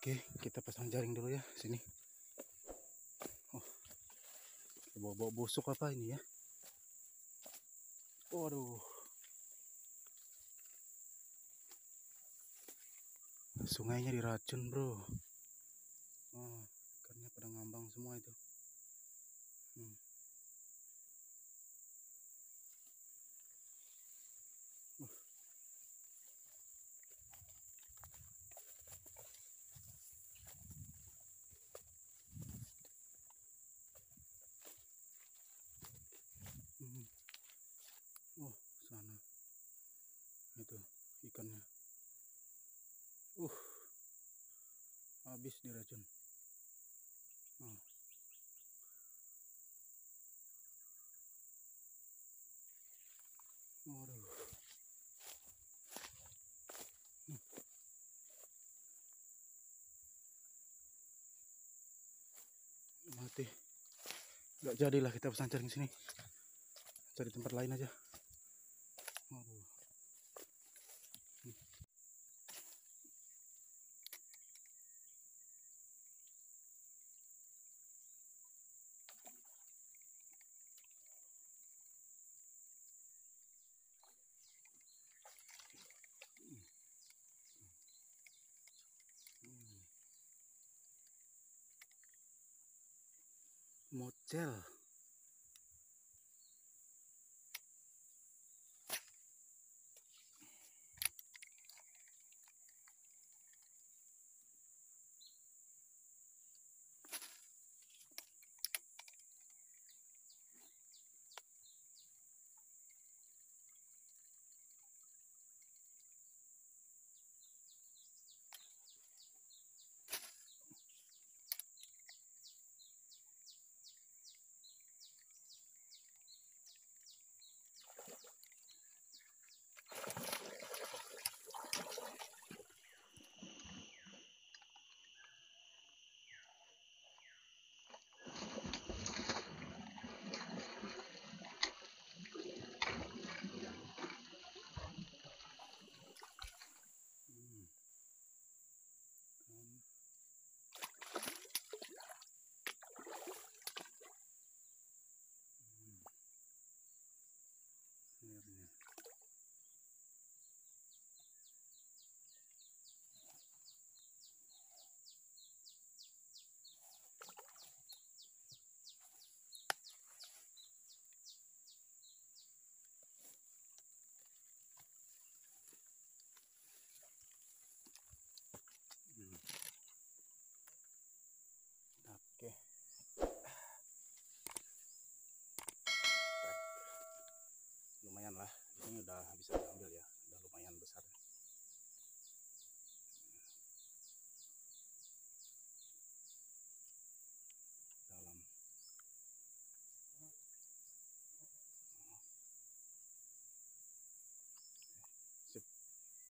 Oke, kita pasang jaring dulu ya sini. Oh, bawa-bawa busuk apa ini ya? Waduh. Sungainya diracun bro. Oh, ikannya pada ngambang semua itu. Hmm. Hmm. Oh, sana. Itu ikannya. Uh. Habis diracun. Oh. Waduh. Hmm. Mati. Gak jadilah kita pesan di sini cari tempat lain aja Aduh. Mocel udah bisa